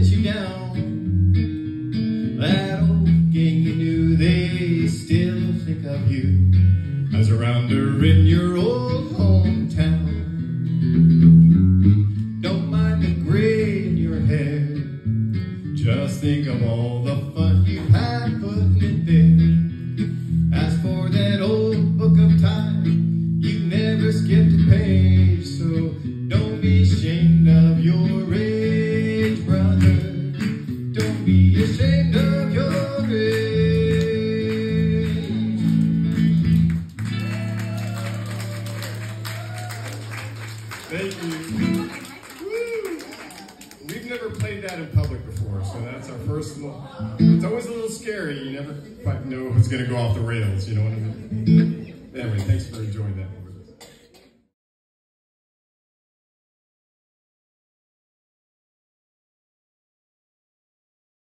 get you down. That old gang you knew, they still think of you as a rounder in your old hometown. Don't mind the gray in your hair. Just think of all the fun you had putting it there. As for that old book of time, you never skipped a page. So Thank you. We've never played that in public before, so that's our first. It's always a little scary. You never quite know what's going to go off the rails, you know what I mean? Anyway, thanks for enjoying that.